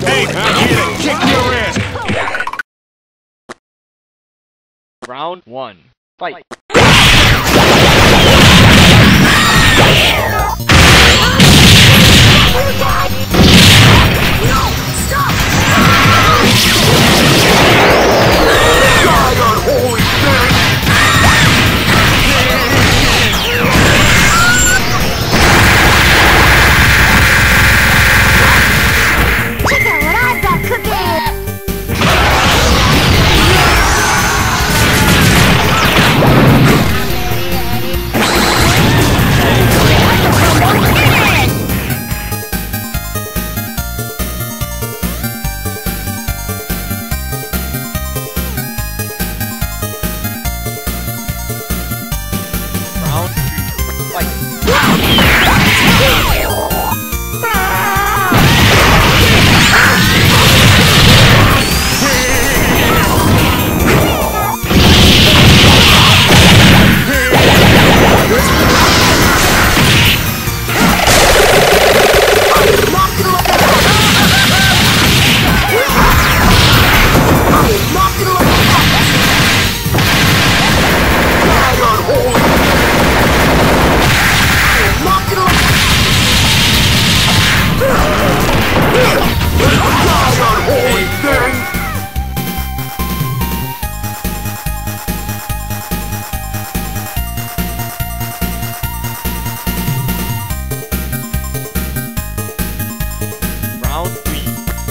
Hey, I'm here to kick your ass! Round one. Fight. Check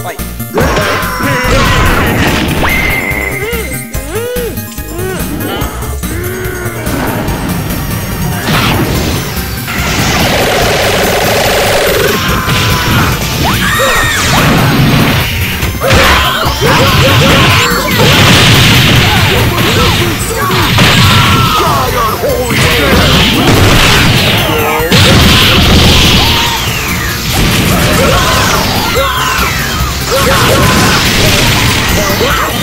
Round three. Fight. Yeah.